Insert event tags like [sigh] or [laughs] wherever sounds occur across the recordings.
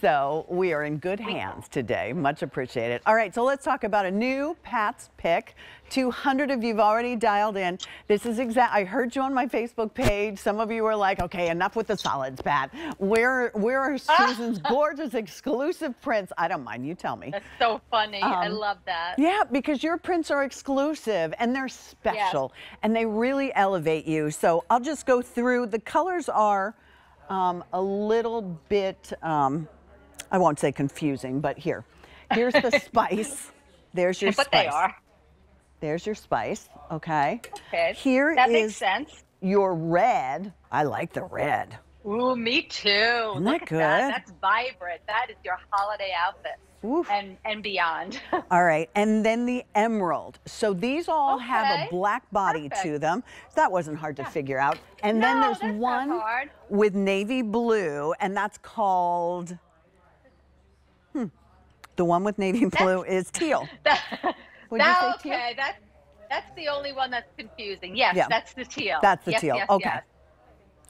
So we are in good hands today. Much appreciated. All right, so let's talk about a new Pat's pick. 200 of you've already dialed in. This is exact. I heard you on my Facebook page. Some of you were like, okay, enough with the solids, Pat. Where, where are [laughs] Susan's gorgeous exclusive prints? I don't mind. You tell me. That's so funny. Um, I love that. Yeah, because your prints are exclusive and they're special yes. and they really elevate you. So I'll just go through. The colors are um, a little bit, um, I won't say confusing, but here. Here's the [laughs] spice. There's your but spice. they are. There's your spice, okay? Okay, Here that is makes sense. your red. I like the red. Ooh, me too. Isn't Look that good? That. That's vibrant. That is your holiday outfit. Oof. and and beyond. [laughs] all right, and then the emerald. So these all okay. have a black body Perfect. to them. That wasn't hard to yeah. figure out. And no, then there's one with navy blue, and that's called. Hmm. The one with navy [laughs] blue that's, is teal. [laughs] That, Would that, you say teal? Okay, that's that's the only one that's confusing. Yes, yeah. that's the teal. That's the yes, teal. Yes, okay. Yes.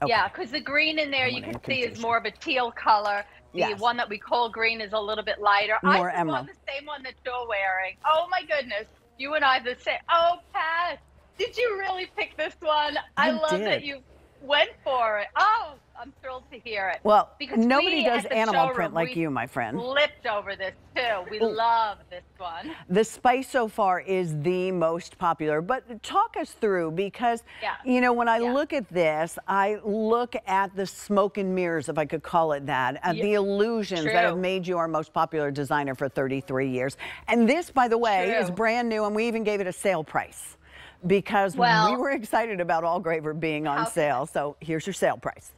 Okay. Yeah, because the green in there you can see is more of a teal color. The yes. one that we call green is a little bit lighter. More I emerald. the same one that you're wearing. Oh my goodness. You and I the same. Oh, Pat, did you really pick this one? I, I love did. that you went for it. Oh, I'm thrilled to hear it. Well, because nobody does animal print like you, my friend. Flipped over this too. We love this one. The spice so far is the most popular, but talk us through because, yeah. you know, when I yeah. look at this, I look at the smoke and mirrors, if I could call it that, uh, yeah. the illusions True. that have made you our most popular designer for 33 years. And this, by the way, True. is brand new, and we even gave it a sale price because well, we were excited about all Graver being on sale. So here's your sale price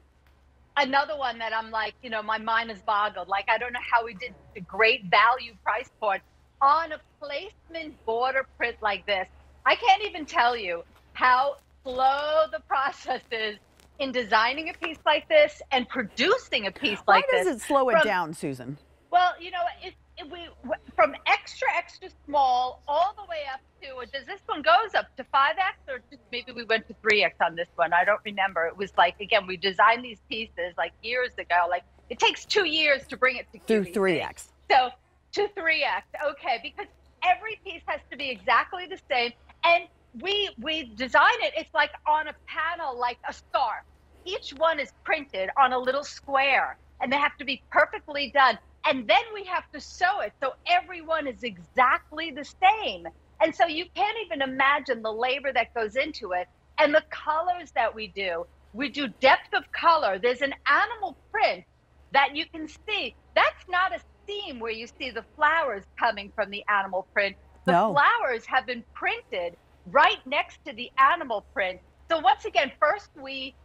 another one that I'm like, you know, my mind is boggled. Like, I don't know how we did the great value price point on a placement border print like this. I can't even tell you how slow the process is in designing a piece like this and producing a piece like this. Why does it slow it down, Susan? Well, you know, it, it, we from extra extra small all the way up to does this one goes up to 5x or just maybe we went to 3x on this one? I don't remember. It was like again we designed these pieces like years ago. Like it takes two years to bring it to through 3x so to 3x okay because every piece has to be exactly the same. And we we design it it's like on a panel like a star. Each one is printed on a little square and they have to be perfectly done and then we have to sew it so everyone is exactly the same and so you can't even imagine the labor that goes into it and the colors that we do. We do depth of color. There's an animal print that you can see. That's not a seam where you see the flowers coming from the animal print. The no. flowers have been printed right next to the animal print. So once again, first we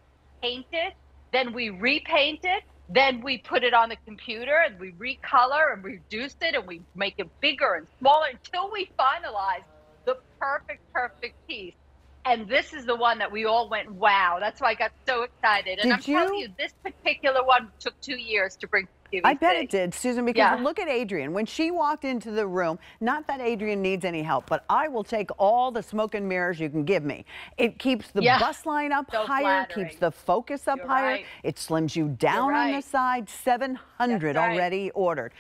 paint it, then we repaint it, then we put it on the computer and we recolor and reduce it and we make it bigger and smaller until we finalize the perfect, perfect piece. And this is the one that we all went, wow. That's why I got so excited. And Did I'm you? telling you, this particular one took two years to bring I bet it did, Susan, because yeah. look at Adrienne. When she walked into the room, not that Adrienne needs any help, but I will take all the smoke and mirrors you can give me. It keeps the yeah. bust line up so higher, flattering. keeps the focus up You're higher. Right. It slims you down right. on the side. 700 right. already ordered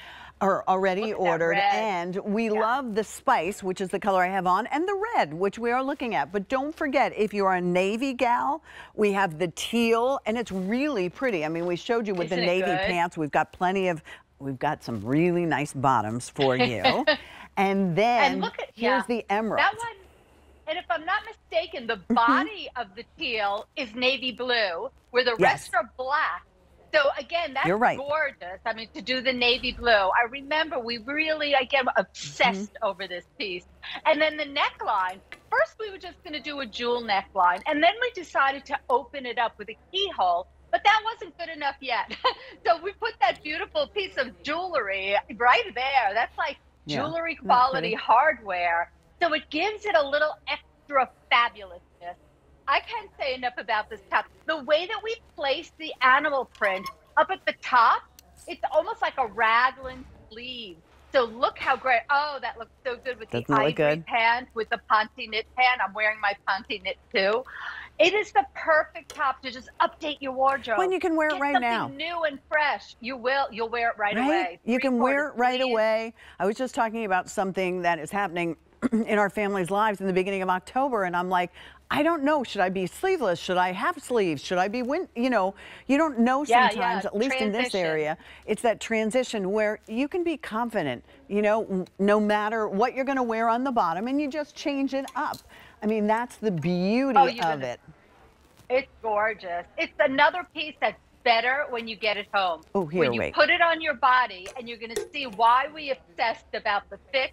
are already ordered and we yeah. love the spice which is the color I have on and the red which we are looking at. But don't forget if you're a navy gal we have the teal and it's really pretty. I mean we showed you with Isn't the navy good? pants. We've got plenty of we've got some really nice bottoms for [laughs] you. And then and look at, here's yeah, the emerald that one and if I'm not mistaken the mm-hmm. body of the teal is navy blue where the Yes. rest are black so again, that's You're right. gorgeous. I mean, to do the navy blue, I remember we really, again, obsessed Mm-hmm. over this piece. And then the neckline. First, we were just going to do a jewel neckline, and then we decided to open it up with a keyhole. But that wasn't good enough yet. [laughs] so we put that beautiful piece of jewelry right there. That's like Yeah. jewelry quality hardware. So it gives it a little extra fabulousness. I can't say enough about this top. The way that we place the animal print up at the top, it's almost like a raglan sleeve. So look how great. Oh, that looks so good with Doesn't the it ivory good? with the Ponte knit pant. I'm wearing my Ponte knit too. It is the perfect top to just update your wardrobe. When you can wear it Get right something now. new and fresh. You will. You'll wear it right, right? away. You can wear it right away. I was just talking about something that is happening [clears throat] in our family's lives in the beginning of October, and I'm like, I don't know. Should I be sleeveless? Should I have sleeves? Should I be win? You know, you don't know Yeah, sometimes. yeah, At least in this area, it's that transition where you can be confident. You know, no matter what you're going to wear on the bottom, and you just change it up. I mean, that's the beauty Oh, of it. It's gorgeous. It's another piece that's better when you get it home. Oh, here, when you wait. put it on your body, and you're going to see why we obsessed about the fit,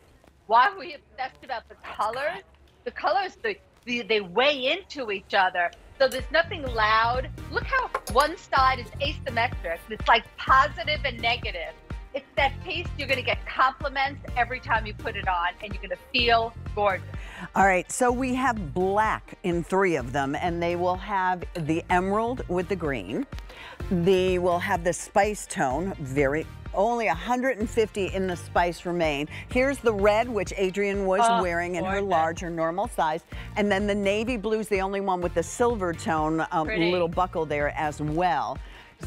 why are we obsessed about the colors. The colors, the, the, they weigh into each other. So there's nothing loud. Look how one side is asymmetric. It's like positive and negative. It's that piece you're going to get compliments every time you put it on, and you're going to feel gorgeous. All right, so we have black in three of them, and they will have the emerald with the green. They will have the spice tone, very only 150 in the spice remain. Here's the red, which Adrienne was Oh, wearing in her larger large, normal size. And then the navy blue is the only one with the silver tone, um, little buckle there as well.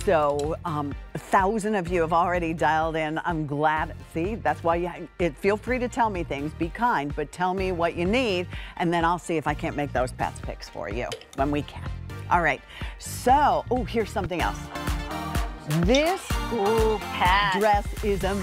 So um, a thousand of you have already dialed in. I'm glad. See, that's why you it, feel free to tell me things. Be kind, but tell me what you need, and then I'll see if I can't make those Pat's picks for you when we can. All right. So, oh, here's something else. This Ooh, dress is amazing.